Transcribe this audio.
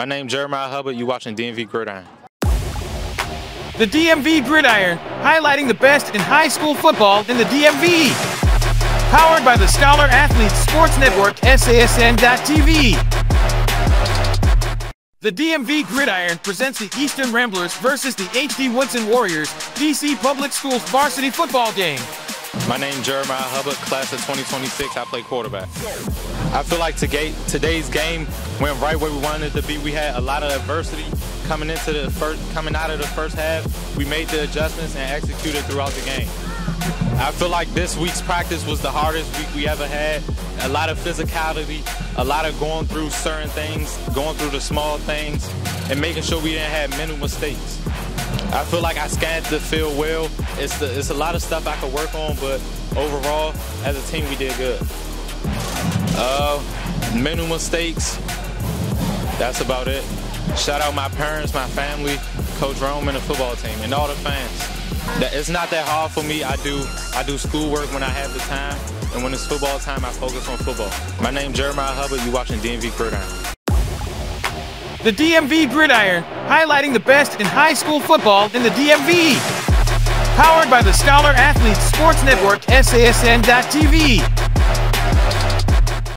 My name Jeremiah Hubbard. You watching DMV Gridiron. The DMV Gridiron, highlighting the best in high school football in the DMV. Powered by the Scholar Athletes Sports Network, SASN.TV. The DMV Gridiron presents the Eastern Ramblers versus the HD Woodson Warriors, DC Public Schools varsity football game. My name Jeremiah Hubbard, class of 2026. I play quarterback. I feel like today's game went right where we wanted it to be. We had a lot of adversity coming into the first, coming out of the first half. We made the adjustments and executed throughout the game. I feel like this week's practice was the hardest week we ever had. A lot of physicality, a lot of going through certain things, going through the small things, and making sure we didn't have mental mistakes. I feel like I scanned the field well. It's, the, it's a lot of stuff I could work on, but overall, as a team, we did good. Uh, mental mistakes. That's about it. Shout out my parents, my family, Coach Rome, and the football team, and all the fans. It's not that hard for me. I do I do schoolwork when I have the time, and when it's football time, I focus on football. My name Jeremiah Hubbard. You watching DMV Gridiron. The DMV Gridiron, highlighting the best in high school football in the DMV. Powered by the Scholar Athletes Sports Network, SASN.TV.